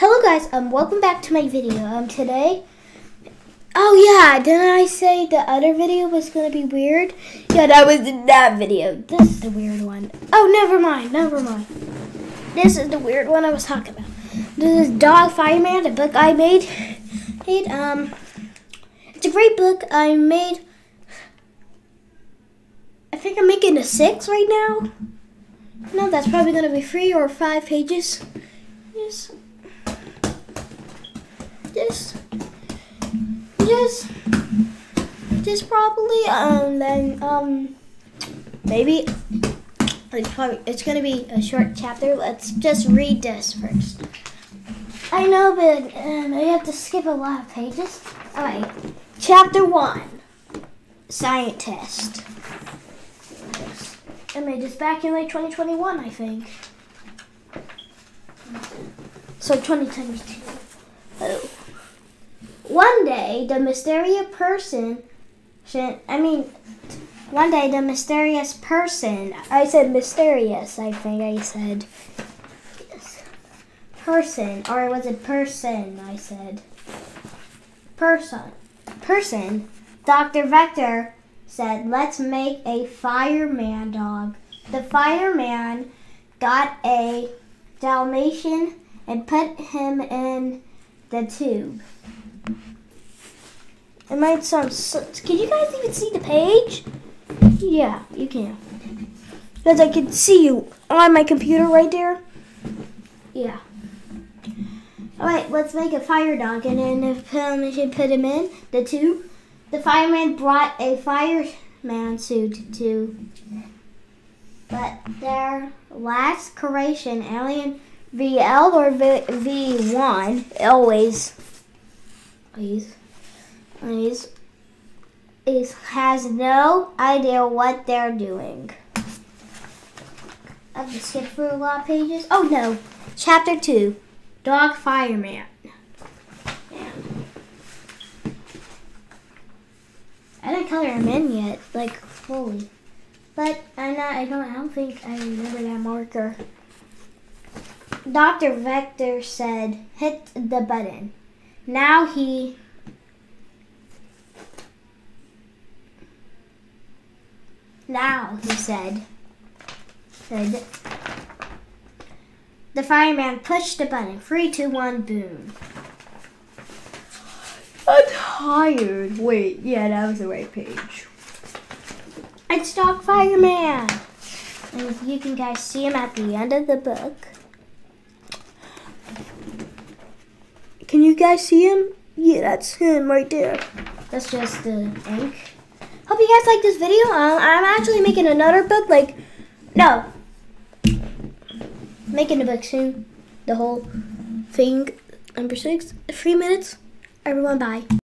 Hello guys, um, welcome back to my video. Um, today, oh yeah, didn't I say the other video was gonna be weird? Yeah, that was that video. This is the weird one. Oh, never mind, never mind. This is the weird one I was talking about. This is Dog Fireman, a book I made. made um, it's a great book I made. I think I'm making a six right now. No, that's probably gonna be three or five pages. Just, just, just, just probably. Um, then um, maybe it's probably it's gonna be a short chapter. Let's just read this first. I know, but um, I have to skip a lot of pages. All right, chapter one, scientist. I made this back in like 2021, I think. So 2022. Oh. Day, the mysterious person, I mean, one day the mysterious person, I said mysterious, I think I said. Person, or was it person, I said. Person. Person. Dr. Vector said, let's make a fireman dog. The fireman got a Dalmatian and put him in the tube. It might sound so, can you guys even see the page? Yeah, you can. Because I can see you on my computer right there. Yeah. Alright, let's make a fire dog and then if um, should put him in the two. The fireman brought a fireman suit to, but their last creation, Alien VL or v, V1, always, always, always, is, has no idea what they're doing. I have to skip through a lot of pages. Oh no, chapter 2, Dog Fireman. I didn't color him in yet, like fully. But I'm not, I don't, I don't think I remember that marker. Dr. Vector said, hit the button. Now he Now, he said, said, the fireman pushed the button. Three, two, one, boom. I'm tired. Wait, yeah, that was the right page. It's Dog Fireman. And you can guys see him at the end of the book. Can you guys see him? Yeah, that's him right there. That's just the ink. You guys like this video. Um, I'm actually making another book. Like, no. Making a book soon. The whole thing. Number six. Three minutes. Everyone, bye.